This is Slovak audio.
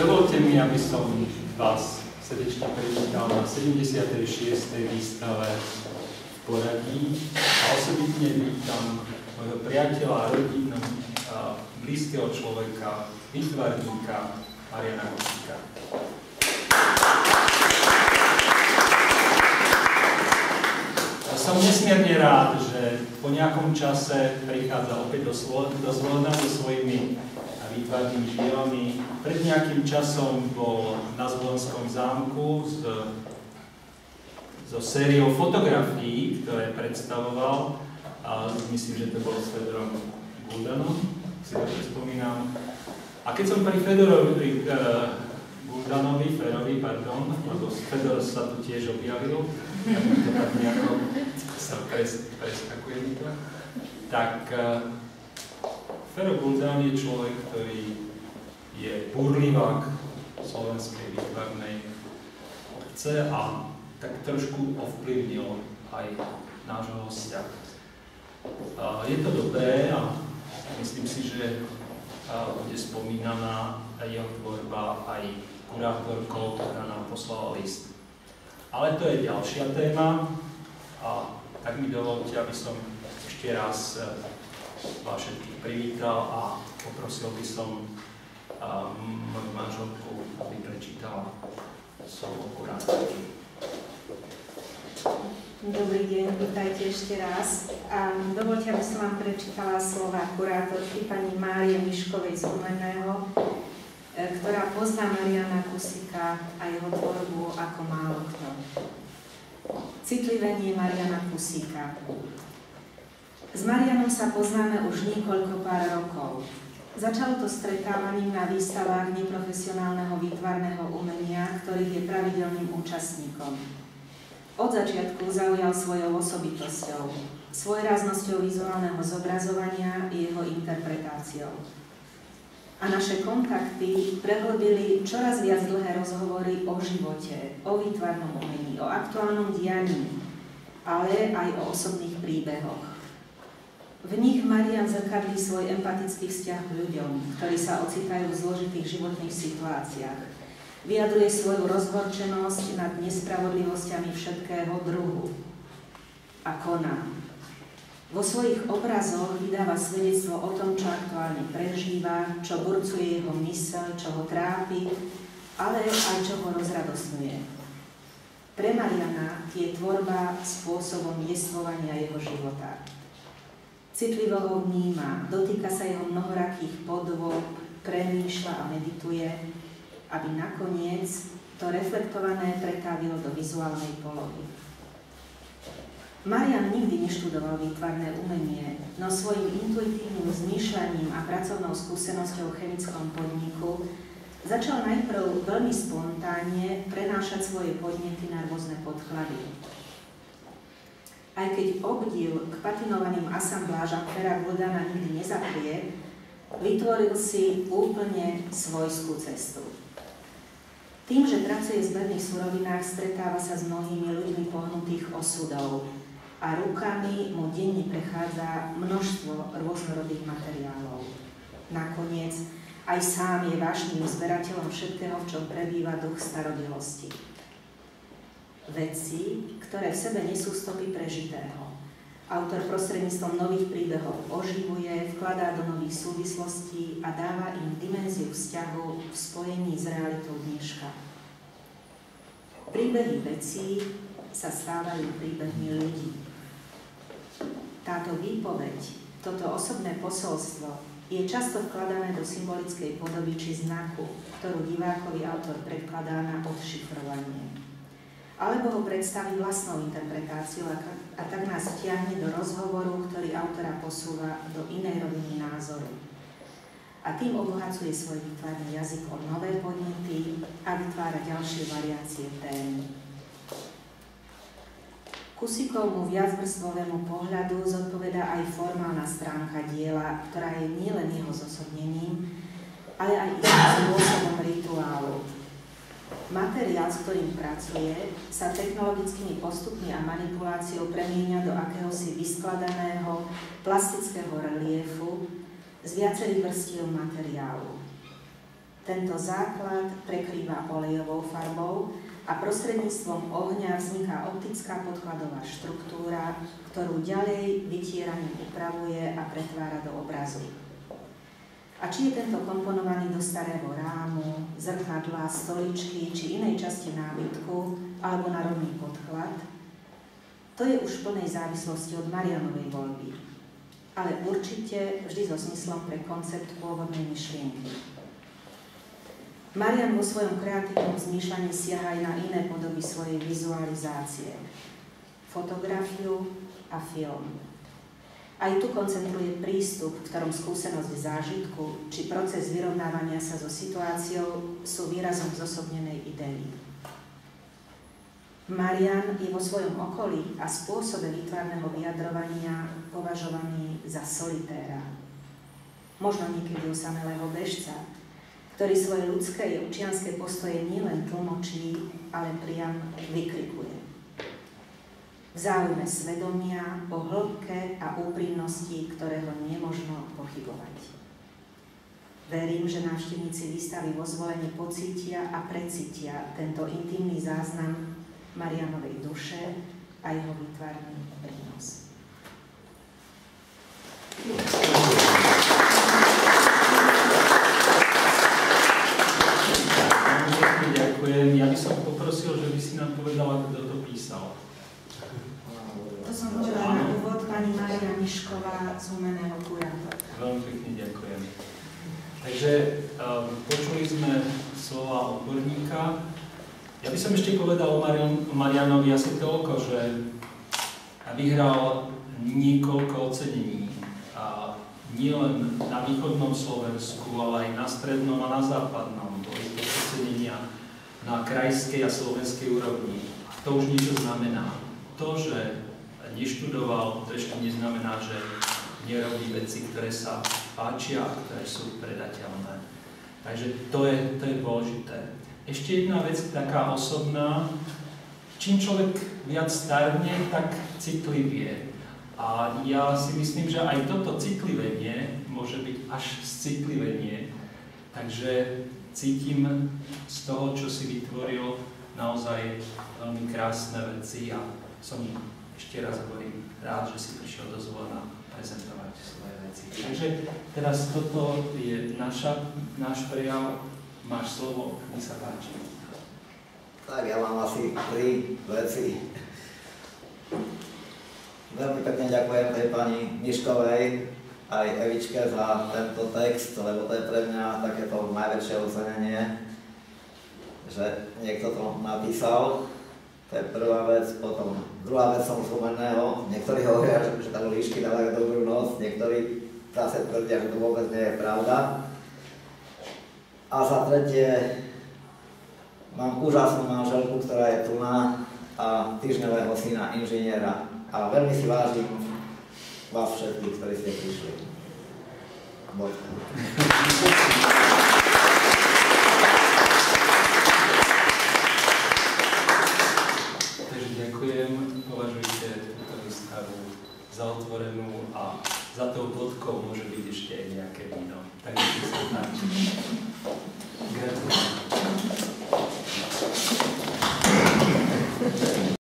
Dovolte mi, aby som vás srdečne privítal na 76. výstave v poradí a osobitne vítam môjho priateľa, rodinu, blízkeho človeka, výtvarníka Mariana Kosika. Som nesmierne rád, že po nejakom čase prichádza opäť do, do svojimi výtvarnými dielami. Pred nejakým časom bol na Zvolenskom zámku s, so sériou fotografií, ktoré predstavoval. A myslím, že to bol s Fedorom Guldanom, si to spomínam. A keď som pri Fedorovi, uh, Guldanovi, Ferovi, pardon, lebo Fedor sa tu tiež objavil, to tak nejako sa pres, preskakuje mi to. Tak uh, Fero Guldan je človek, ktorý je burlivák slovenskej výtvarnej obce a tak trošku ovplyvnil aj nášho hostia. Je to dobré a myslím si, že bude spomínaná jeho tvorba aj kurátorkou, ktorá nám poslala list. Ale to je ďalšia téma a tak mi dovolte, aby som ešte raz vás všetkých privítal a poprosil by som eh, moju manželku, aby prečítala slovo kurátorky. Dobrý deň, vítajte ešte raz. A dovolte, aby som vám prečítala slova kurátorky pani Márie Miškovej z Umeného, E, ktorá pozná Mariana Kusika a jeho tvorbu ako málo kto. Citlivenie Mariana Kusika. S Marianom sa poznáme už niekoľko pár rokov. Začalo to stretávaním na výstavách neprofesionálneho výtvarného umenia, ktorých je pravidelným účastníkom. Od začiatku zaujal svojou osobitosťou, svojraznosťou vizuálneho zobrazovania i jeho interpretáciou a naše kontakty prehlbili čoraz viac dlhé rozhovory o živote, o výtvarnom umení, o aktuálnom dianí, ale aj o osobných príbehoch. V nich Marian zrkadlí svoj empatický vzťah k ľuďom, ktorí sa ocitajú v zložitých životných situáciách. Vyjadruje svoju rozhorčenosť nad nespravodlivosťami všetkého druhu a koná vo svojich obrazoch vydáva svedectvo o tom, čo aktuálne prežíva, čo burcuje jeho mysel, čo ho trápi, ale aj čo ho rozradosňuje. Pre Mariana je tvorba spôsobom jestvovania jeho života. Citlivo ho vníma, dotýka sa jeho mnohorakých podôb, premýšľa a medituje, aby nakoniec to reflektované pretávilo do vizuálnej polohy. Marian nikdy neštudoval výtvarné umenie, no svojim intuitívnym zmýšľaním a pracovnou skúsenosťou v chemickom podniku začal najprv veľmi spontánne prenášať svoje podnety na rôzne podklady. Aj keď obdiv k patinovaným asamblážam Fera Gudana nikdy nezaprie, vytvoril si úplne svojskú cestu. Tým, že pracuje v zberných surovinách, stretáva sa s mnohými ľuďmi pohnutých osudov, a rukami mu denne prechádza množstvo rôznorodých materiálov. Nakoniec aj sám je vášným zberateľom všetkého, v čom prebýva duch starodilosti. Veci, ktoré v sebe nesú stopy prežitého. Autor prostredníctvom nových príbehov oživuje, vkladá do nových súvislostí a dáva im dimenziu vzťahu v spojení s realitou dneška. Príbehy vecí sa stávajú príbehmi ľudí. Táto výpoveď, toto osobné posolstvo je často vkladané do symbolickej podoby či znaku, ktorú divákovi autor predkladá na odšifrovanie. Alebo ho predstaví vlastnou interpretáciou a, a tak nás vtiahne do rozhovoru, ktorý autora posúva do inej roviny názoru. A tým obohacuje svoj výtvarný jazyk o nové podnety a vytvára ďalšie variácie tém. Kusikovmu viacvrstvovému pohľadu zodpoveda aj formálna stránka diela, ktorá je nielen jeho zosobnením, ale aj spôsobom rituálu. Materiál, s ktorým pracuje, sa technologickými postupmi a manipuláciou premieňa do akéhosi vyskladaného plastického reliefu z viacerých vrstiev materiálu. Tento základ prekrýva olejovou farbou a prostredníctvom ohňa vzniká optická podkladová štruktúra, ktorú ďalej vytieraním upravuje a pretvára do obrazu. A či je tento komponovaný do starého zrkadla, stoličky či inej časti nábytku alebo na rovný podklad, to je už v plnej závislosti od Marianovej voľby, ale určite vždy so smyslom pre koncept pôvodnej myšlienky. Marian vo svojom kreatívnom zmýšľaní siaha aj na iné podoby svojej vizualizácie. Fotografiu a film. Aj tu koncentruje prístup, v ktorom skúsenosť zážitku či proces vyrovnávania sa so situáciou sú výrazom zosobnenej idei. Marian je vo svojom okolí a spôsobe výtvarného vyjadrovania považovaný za solitéra. Možno niekedy osamelého bežca, ktorý svoje ľudské i občianské postoje nielen tlmočí, ale priam vykrikuje v záujme svedomia o hĺbke a úprimnosti, ktorého nemožno pochybovať. Verím, že návštevníci výstavy vo zvolení pocítia a precítia tento intimný záznam Marianovej duše a jeho výtvarný prínos. Ďakujem. Ja by som poprosil, že by si nám povedala, kto to písal povedala na úvod, pani Maria Mišková z Humeného kuranta. Veľmi pekne ďakujem. Takže um, počuli sme slova odborníka. Ja by som ešte povedal o, Marian, Marianovi asi toľko, že vyhral niekoľko ocenení. A nielen na východnom Slovensku, ale aj na strednom a na západnom. Boli to ocenenia na krajskej a slovenskej úrovni. To už niečo znamená. To, že neštudoval, to ešte neznamená, že nerobí veci, ktoré sa páčia a ktoré sú predateľné. Takže to je, to je dôležité. Ešte jedna vec, taká osobná. Čím človek viac starne, tak citlivie. A ja si myslím, že aj toto citlivenie môže byť až citlivenie. Takže cítim z toho, čo si vytvoril, naozaj veľmi krásne veci a som ešte raz hovorím, rád, že si prišiel do zvolena prezentovať svoje veci. Takže teraz toto je naša, náš prejav, máš slovo, mi sa páči. Tak ja mám asi tri veci. Veľmi pekne ďakujem tej pani Miškovej aj Evičke za tento text, lebo to je pre mňa takéto najväčšie ocenenie, že niekto to napísal. To je prvá vec, potom druhá vec som z Humenného. Niektorí hovoria, že, že tam líšky dávajú dobrú noc, niektorí zase tvrdia, že to vôbec nie je pravda. A za tretie, mám úžasnú manželku, ktorá je na a týždňového syna inžiniera. A veľmi si vážim vás všetkých, ktorí ste prišli. Bojte. za otvorenú a za tou bodkou môže byť ešte aj nejaké víno. Takže sa páči. Gratulujem.